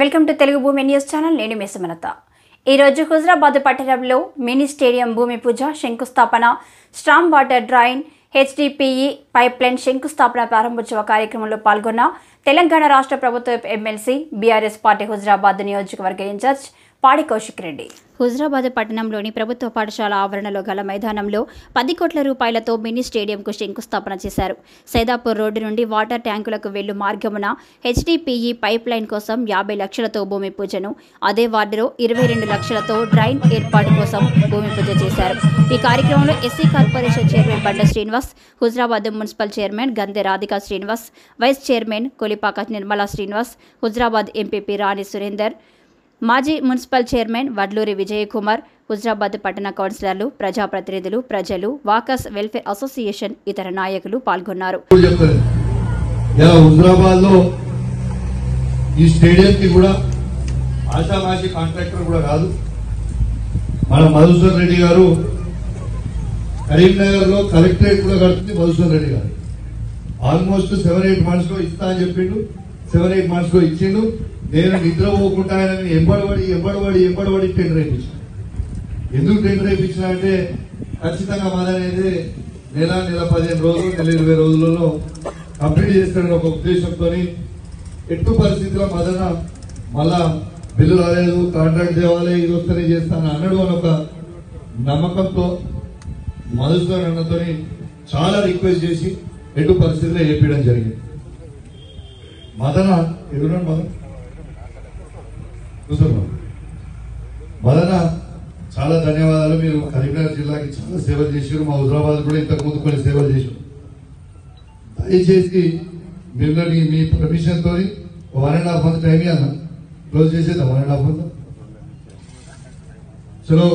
Welcome to Telugu భూమి news channel. నేను మిసమనత ఈరోజు హుజరాబాద్ పట్టణంలో మినీ స్టేడియం భూమి పూజ శంకుస్థాపన storm water drain HDPE pipeline శంకుస్థాపన ప్రారంభోత్సవ కార్యక్రమంలో పాల్గొన్న తెలంగాణ రాష్ట్ర ప్రభుత్వ ఎమ్మెల్సీ బీఆర్ఎస్ పార్టీ హుజరాబాద్ నియోజకవర్గ ఇన్ఛార్జ్ పాడి కౌశిక్ రెడ్డి. హుజరాబాద్ పట్టణంలోని ప్రభుత్వ పాఠశాల ఆవరణలో గల మైదానంలో పది కోట్ల రూపాయలతో మినీ స్టేడియంకు శంకుస్థాపన చేశారు. సైదాపూర్ రోడ్డు నుండి వాటర్ ట్యాంకులకు వెళ్ళు మార్గమున హెచ్డిపిఈ పైప్ లైన్ కోసం యాభై లక్షలతో భూమి పూజను అదే వార్డులో ఇరవై రెండు లక్షలతో డ్రైన్ ఏర్పాటు కోసం భూమి పూజ చేశారు. ఈ కార్యక్రమంలో SC corporation chairman Banda Srinivas Huzurabad municipal chairman Gande Radhika Srinivas vice chairman Kolipaka Nirmala Srinivas Huzurabad MPP Rani Surender మాజీ మున్సిపల్ చైర్మన్ వడ్లూరి విజయకుమార్ హుజరాబాద్ పట్టణ కౌన్సిలర్లు ప్రజాప్రతినిధులు ప్రజలు వాకర్స్ వెల్ఫేర్ అసోసియేషన్ ఇతర నాయకులు పాల్గొన్నారు. ఈ స్టేడియం కూడా ఆశామాషి కాంట్రాక్టర్ కూడా కాదు మన మధుసూర్ రెడ్డి గారు కరీంనగర్లో కలెక్టరేట్ కూడా కడుతుంది మధుసూర్ రెడ్డి గారు. ఆల్మోస్ట్ సెవెన్ ఎయిట్ మంత్స్లో ఇస్తా అని చెప్పిండు. సెవెన్ ఎయిట్ మంత్స్లో ఇచ్చిండు. నేను నిద్రపోకుండా ఆయన ఎంబడబడి ఎంబడబడి ఎంబడబడి టెండర్ వేయించాను ఎందుకు టెండర్ వేయించిన అంటే ఖచ్చితంగా మాదనేది నెల నెల పదిహేను రోజులు నెల ఇరవై రోజులలో కంప్లీట్ చేస్తాడని ఒక ఉద్దేశంతో ఎట్టు పరిస్థితిలో మదన మళ్ళా బిల్లు రాలేదు కాంట్రాక్ట్ తేవాలి ఇది వస్తేనే చేస్తాను అన్నాడు అని ఒక నమ్మకంతో మధుసూదన్ అన్నతో చాలా రిక్వెస్ట్ చేసి ఎటు పరిస్థితిలో వేపించడం జరిగింది. మదన ఎదురు మదన? కూర్చోమ్మా. మదన చాలా ధన్యవాదాలు. మీరు కరీంనగర్ జిల్లాకి చాలా సేవలు చేశారు. మా హుజరాబాద్ కూడా ఇంతకుముందు కొన్ని సేవలు చేశారు దయచేసి మిమ్మల్ని మీ పర్మిషన్ తోని one and half month time అన్న. క్లోజ్ చేసేద్దాం వన్ అండ్ హాఫ్ మంత్ చలో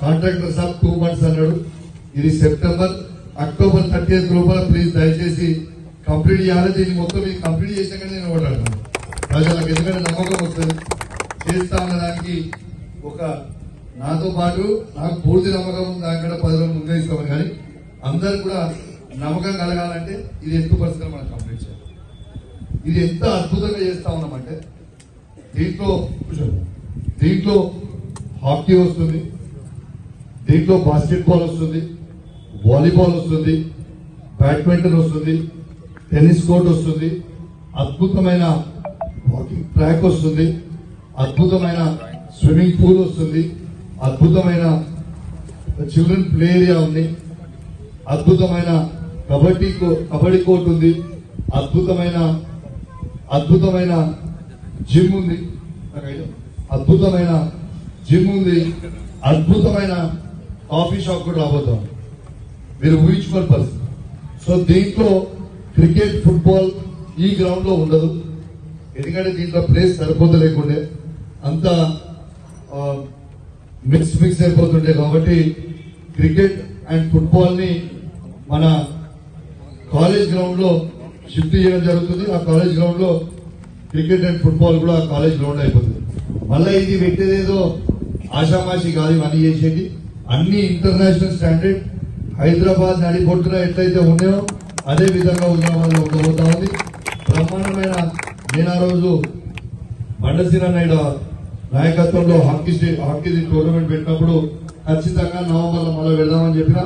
కాంట్రాక్టర్ సార్ టూ మంత్స్ అన్నాడు. ఇది సెప్టెంబర్ అక్టోబర్ థర్టీ లోపల ప్లీజ్ దయచేసి కంప్లీట్ చేయాలి దీన్ని మొత్తం మీకు కంప్లీట్ చేసినాక నేను ఓటాడతాను ప్రజలకు ఎందుకంటే నమ్మకం వస్తుంది. చేస్తా అన్న ఒక నాతో పాటు నాకు పూర్తి నమ్మకం ఉంది దానికంటే పది రోజులు ముందే ఇస్తామని. కానీ అందరు కూడా నమ్మకం కలగాలంటే ఇది ఎక్కువ పరిస్థితులు మనం కంప్లీట్ చేయాలి? ఇది ఎంత అద్భుతంగా చేస్తా ఉన్నామంటే దీంట్లో దీంట్లో హాకీ వస్తుంది. దీంట్లో బాస్కెట్బాల్ వస్తుంది. వాలీబాల్ వస్తుంది. బ్యాడ్మింటన్ వస్తుంది. టెన్నిస్ కోర్ట్ వస్తుంది. అద్భుతమైన వాకింగ్ ట్రాక్ వస్తుంది. అద్భుతమైన స్విమ్మింగ్ పూల్ వస్తుంది. అద్భుతమైన చిల్డ్రన్ ప్లే ఏరియా ఉంది. అద్భుతమైన కబడ్డీ కబడ్డీ కోర్ట్ ఉంది. అద్భుతమైన అద్భుతమైన జిమ్ ఉంది. అద్భుతమైన జిమ్ ఉంది. అద్భుతమైన కాఫీ షాప్ కూడా రాబోతాం మీరు ఊహించుకోని పరిస్థితి. సో దీంట్లో క్రికెట్ ఫుట్బాల్ ఈ గ్రౌండ్లో ఉండదు. ఎందుకంటే దీంట్లో ప్లేస్ సరిపోతలేకుండే అంత మిక్స్ మిక్స్ అయిపోతుండే కాబట్టి క్రికెట్ అండ్ ఫుట్బాల్ని మన కాలేజ్ గ్రౌండ్లో షిఫ్ట్ చేయడం జరుగుతుంది. ఆ కాలేజ్ గ్రౌండ్లో క్రికెట్ అండ్ ఫుట్బాల్ కూడా ఆ కాలేజ్ గ్రౌండ్ అయిపోతుంది. మళ్ళీ ఇది పెట్టేదేదో ఆషామాషి కాదు ఇవన్నీ చేసేది. అన్ని ఇంటర్నేషనల్ స్టాండర్డ్ హైదరాబాద్ నడిబొట్టున ఎట్లయితే ఉన్నాయో అదే విధంగా ఉద్యమాలు లో ఉండబోతా ఉంది. బ్రహ్మాండమైన నేను ఆ రోజు బండసీన నాయుడు నాయకత్వంలో హాకీ హాకీ టోర్నమెంట్ పెట్టినప్పుడు ఖచ్చితంగా నవంబర్లో మళ్ళీ వెళ్దామని చెప్పిన.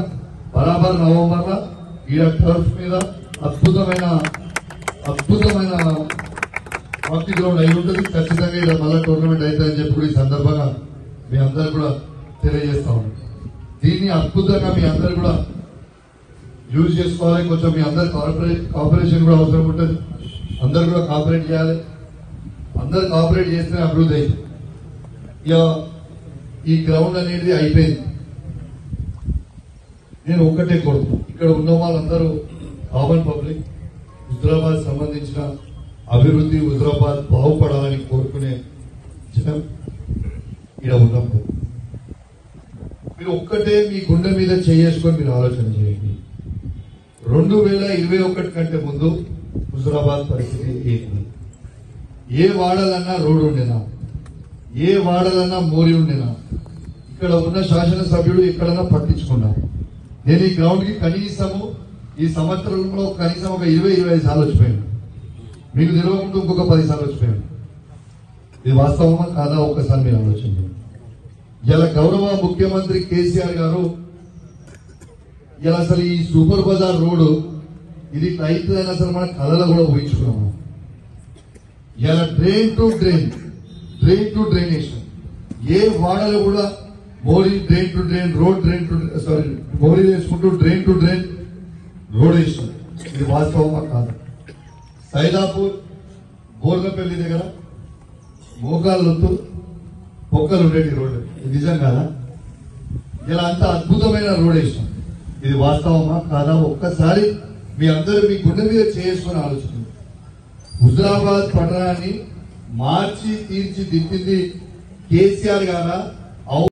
బరాబర్ నవంబర్లో ఈడ టర్ఫ్ మీద అద్భుతమైన అద్భుతమైన హాకీ గ్రౌండ్ అయి ఉంటుంది. ఖచ్చితంగా ఇలా మళ్ళీ టోర్నమెంట్ అవుతుందని చెప్పి కూడా ఈ సందర్భంగా మీ అందరు కూడా తెలియజేస్తా ఉన్నాం. దీన్ని అద్భుతంగా మీ అందరు కూడా యూజ్ చేసుకోవాలి కొంచెం మీ అందరు కార్పొరేట్ కాపరేషన్ కూడా అవసరం ఉంటుంది. అందరు కూడా కాపరేట్ చేయాలి. అందరు కాపరేట్ చేస్తేనే అభివృద్ధి అయింది. ఇక ఈ గ్రౌండ్ అనేది అయిపోయింది. నేను ఒక్కటే కోరుతున్నాను ఇక్కడ ఉన్న వాళ్ళందరూ కామన్ పబ్లిక్ హుజరాబాద్ సంబంధించిన అభివృద్ధి హుజరాబాద్ బాగుపడాలని కోరుకునే జనం ఇక్కడ ఉన్నప్పుడు. మీరు ఒక్కటే మీ గుండె మీద చేసుకొని మీరు ఆలోచన చేయండి. రెండు వేల ఇరవై ఒకటి కంటే ముందు హుజురాబాద్ పరిస్థితి ఏంటి ఏ వాడాలన్నా రోడ్డు ఉండేనా ఏ వాడాలన్నా మోరి ఉండేనా ఇక్కడ ఉన్న శాసనసభ్యుడు ఎక్కడన్నా పట్టించుకున్నా నేను ఈ గ్రౌండ్కి కనీసము ఈ సంవత్సరంలో కనీసం ఒక ఇరవై ఇరవై ఐదు సార్లు వచ్చిపోయాను. మీకు తెలియకుండా ఇంకొక పది సార్లు వచ్చిపోయాను. ఇది వాస్తవమా కాదా? ఒక్కసారి మీరు ఆలోచించండి ఇలా గౌరవ ముఖ్యమంత్రి కేసీఆర్ గారు ఇలా అసలు ఈ సూపర్ బజార్ రోడ్డు ఇది ఇట్లా అవుతుందని అసలు మన కళలో కూడా ఊహించుకున్నాము. ఇలా drain to drain drain to డ్రైనేషన్. ఏ వాడలో కూడా mori drain to drain road drain to sorry mori వేసుకుంటూ డ్రైన్ టు డ్రైన్ రోడ్ వేసిన ఇది వాస్తవమా కాదు. సైదాపూర్ బోర్లపల్లి దగ్గర మోకాళ్ళొత్తు పొక్కలు ఉండేటి రోడ్డు ఇది నిజం కాదా? ఇలా అంత అద్భుతమైన రోడ్ వేసినాం ఇది వాస్తవమా? కాదా? ఒక్కసారి మీ అందరూ మీ గుండె మీద చేసుకుని ఆలోచన హుజరాబాద్ పట్టణాన్ని మార్చి తీర్చిదిద్దింది కేసీఆర్ గారా?